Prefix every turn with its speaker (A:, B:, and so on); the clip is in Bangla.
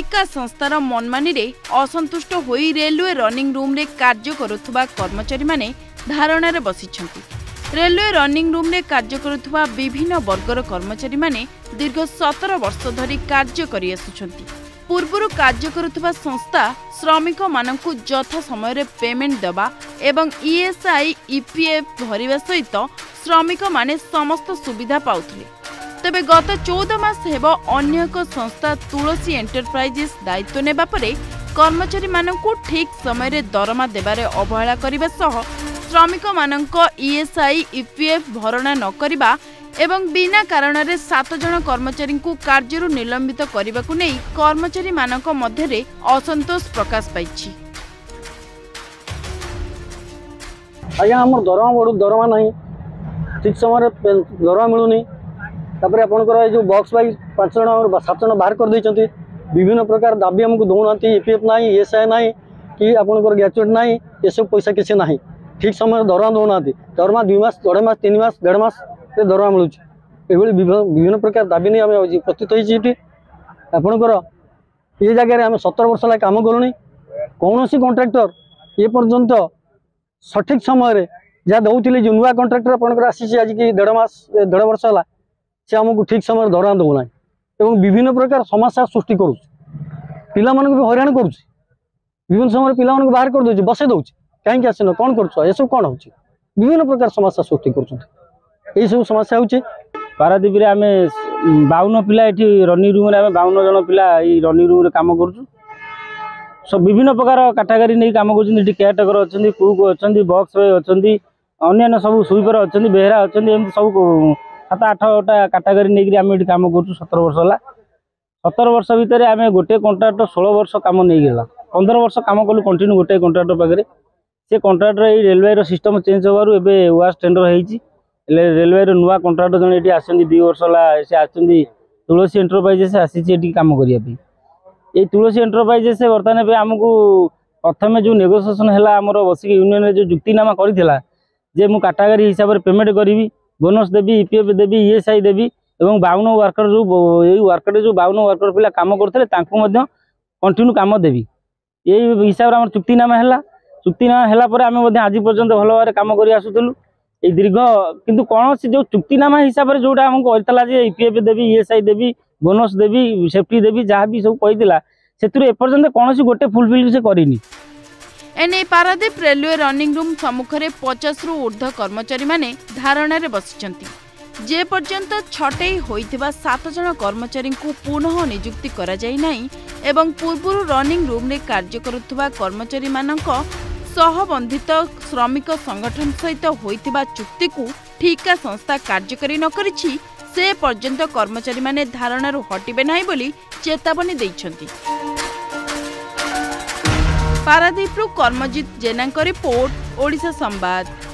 A: ଠିକା ସଂସ୍ଥାର ମନମାନିରେ ଅସନ୍ତୁଷ୍ଟ ହୋଇ ରେଲୱେ ରନିଂ ରୁମ୍ରେ କାର୍ଯ୍ୟ କରୁଥିବା କର୍ମଚାରୀମାନେ ଧାରଣାରେ ବସିଛନ୍ତି ରେଲୱେ ରନିଂ ରୁମ୍ରେ କାର୍ଯ୍ୟ କରୁଥିବା ବିଭିନ୍ନ ବର୍ଗର କର୍ମଚାରୀମାନେ ଦୀର୍ଘ ସତର ବର୍ଷ ଧରି କାର୍ଯ୍ୟ କରିଆସୁଛନ୍ତି ପୂର୍ବରୁ କାର୍ଯ୍ୟ କରୁଥିବା ସଂସ୍ଥା ଶ୍ରମିକମାନଙ୍କୁ ଯଥା ସମୟରେ ପେମେଣ୍ଟ ଦେବା ଏବଂ ଇଏସ୍ଆଇ ଇପିଏଫ୍ ଭରିବା ସହିତ ଶ୍ରମିକମାନେ ସମସ୍ତ ସୁବିଧା ପାଉଥିଲେ ତେବେ ଗତ ଚଉଦ ମାସ ହେବ ଅନ୍ୟ ଏକ ସଂସ୍ଥା ତୁଳସୀ ଏଣ୍ଟରପ୍ରାଇଜେସ୍ ଦାୟିତ୍ୱ ନେବା ପରେ କର୍ମଚାରୀମାନଙ୍କୁ ଠିକ୍ ସମୟରେ ଦରମା ଦେବାରେ ଅବହେଳା କରିବା ସହ ଶ୍ରମିକମାନଙ୍କ ଇଏସ୍ଆଇ ଇପିଏଫ୍ ଭରଣା ନ କରିବା ଏବଂ ବିନା କାରଣରେ ସାତ ଜଣ କର୍ମଚାରୀଙ୍କୁ କାର୍ଯ୍ୟରୁ ନିଲମ୍ବିତ କରିବାକୁ ନେଇ କର୍ମଚାରୀମାନଙ୍କ ମଧ୍ୟରେ ଅସନ୍ତୋଷ ପ୍ରକାଶ ପାଇଛି
B: ଆଜ୍ଞା ଆମର ଦରମା ଦରମା ନାହିଁ ଠିକ୍ ସମୟରେ ଦରମା ମିଳୁନି ତାପରେ ଆପଣଙ୍କର ଏ ଯେଉଁ ବକ୍ସ ବାଇ ପାଞ୍ଚ ଜଣ ସାତ ଜଣ ବାହାର କରିଦେଇଛନ୍ତି ବିଭିନ୍ନ ପ୍ରକାର ଦାବି ଆମକୁ ଦେଉନାହାନ୍ତି ଇପିଏଫ୍ ନାହିଁ ଇଏସ୍ଆଇ ନାହିଁ କି ଆପଣଙ୍କର ଗ୍ରାଜୁଏଟ୍ ନାହିଁ ଏସବୁ ପଇସା କିଛି ନାହିଁ ଠିକ୍ ସମୟରେ ଦରମା ଦେଉନାହାନ୍ତି ଦରମା ଦୁଇ ମାସ ଅଢ଼େଇ ମାସ ତିନି ମାସ ଦେଢ଼ ମାସରେ ଦରମା ମିଳୁଛି ଏଭଳି ବିଭିନ୍ନ ପ୍ରକାର ଦାବି ନେଇ ଆମେ ଉପସ୍ଥିତ ହେଇଛି ଏଠି ଆପଣଙ୍କର ଏ ଜାଗାରେ ଆମେ ସତର ବର୍ଷ ଲାଗି କାମ କଲୁଣି କୌଣସି କଣ୍ଟ୍ରାକ୍ଟର ଏ ପର୍ଯ୍ୟନ୍ତ ସଠିକ୍ ସମୟରେ ଯାହା ଦେଉଥିଲେ ଯେଉଁ ନୂଆ କଣ୍ଟ୍ରାକ୍ଟର ଆପଣଙ୍କର ଆସିଛି ଆଜିକି ଦେଢ଼ ମାସ ଦେଢ଼ ବର୍ଷ ହେଲା सिमु ठीक समय धरा दोउ एवं विभिन्न प्रकार समस्या सृष्टि पि है गरु विभिन्न समय पि बाहिर बसै दे काहीँक आसन सब एसबु कि विभिन्न प्रकार
C: समस्या सृष्टि यही सब समस्या हौ चाहिँ पारादीपी आमे बााउन पिया रनिङ रुम बााउनजना पिया यही रनिङ रुम सब विभिन्न प्रकार क्याटागरी नै कम गरुन चाहिँ केयर टेकर बक्स वाइ अनि अन्य सबै सुइपर अनि बेहेरा अनि सब সাত আঠটা ক্যাটাগোরি নেই আমি এটি কাম করছু সতের বর্ষ হল সতের বর্ষ ভিতরে আমি গোটে কন্ট্রাক্টর ষোল বর্ষ কাম নিয়ে গেলাম পনেরো বর্ষ কাম কলু কন্টিনিউ গোটে কন্ট্রাক্টর পাখে সে কন্ট্রাক্টর এই রেলওয়ের সিস্টম চেঞ্জ হবার এবে ওয়াস টেন্ডর হয়েছি রেলওয়ের নূয়া কন্ট্রাক্টর জন এটি আসছেন দুই বর্ষ হল সে আসছেন তুলসী এন্টারপ্রাইজেস আসিছে এটি কাম করা এই তুলসী এন্টারপ্রাইজেস বর্তমানে আমি প্রথমে যে নেগোসিয়েসন হল আমার বসিক ইউনিয়নের যে যুক্তিনামা করে যে মু ক্যাটাগরি হিসাবে পেমেন্ট করবি ବୋନସ୍ ଦେବି ଇ ପି ଏଫ୍ ଦେବି ଇ ଏସ୍ ଆଇ ଦେବି ଏବଂ ବାଉନ ୱାର୍କର ଯେଉଁ ଏଇ ୱାର୍କରରେ ଯେଉଁ ବାଉନ ୱାର୍କର ପିଲା କାମ କରୁଥିଲେ ତାଙ୍କୁ ମଧ୍ୟ କଣ୍ଟିନ୍ୟୁ କାମ ଦେବି ଏଇ ହିସାବରେ ଆମର ଚୁକ୍ତିନାମା ହେଲା ଚୁକ୍ତିନାମା ହେଲା ପରେ ଆମେ ମଧ୍ୟ ଆଜି ପର୍ଯ୍ୟନ୍ତ ଭଲ ଭାବରେ କାମ କରି ଆସୁଥିଲୁ এই দীর্ঘ কিন্তু কৌশি যে চুক্তিনামা হিসাবে যেটা আমি কথা যে ইপিএফ দেবি ইএসআই দেবি বোনস দেবি সেফটি দেবি যা বি সব কে সেতু এপর্যন্ত কৌশি গোটে ফুলফিল সে করিনি
A: ଏନେଇ ପାରାଦୀପ ରେଲୱେ ରନିଂ ରୁମ୍ ସମ୍ମୁଖରେ ପଚାଶରୁ ଉର୍ଦ୍ଧ୍ୱ କର୍ମଚାରୀମାନେ ଧାରଣାରେ ବସିଛନ୍ତି ଯେପର୍ଯ୍ୟନ୍ତ ଛଟେଇ ହୋଇଥିବା ସାତ ଜଣ କର୍ମଚାରୀଙ୍କୁ ପୁନଃ ନିଯୁକ୍ତି କରାଯାଇ ନାହିଁ ଏବଂ ପୂର୍ବରୁ ରନିଂ ରୁମ୍ରେ କାର୍ଯ୍ୟ କରୁଥିବା କର୍ମଚାରୀମାନଙ୍କ ସହବନ୍ଧିତ ଶ୍ରମିକ ସଂଗଠନ ସହିତ ହୋଇଥିବା ଚୁକ୍ତିକୁ ଠିକା ସଂସ୍ଥା କାର୍ଯ୍ୟକାରୀ ନ କରିଛି ସେ ପର୍ଯ୍ୟନ୍ତ କର୍ମଚାରୀମାନେ ଧାରଣାରୁ ହଟିବେ ନାହିଁ ବୋଲି ଚେତାବନୀ ଦେଇଛନ୍ତି ପାରାଦୀପରୁ କର୍ମଜିତ ଜେନାଙ୍କ ରିପୋର୍ଟ ଓଡ଼ିଶା ସମ୍ବାଦ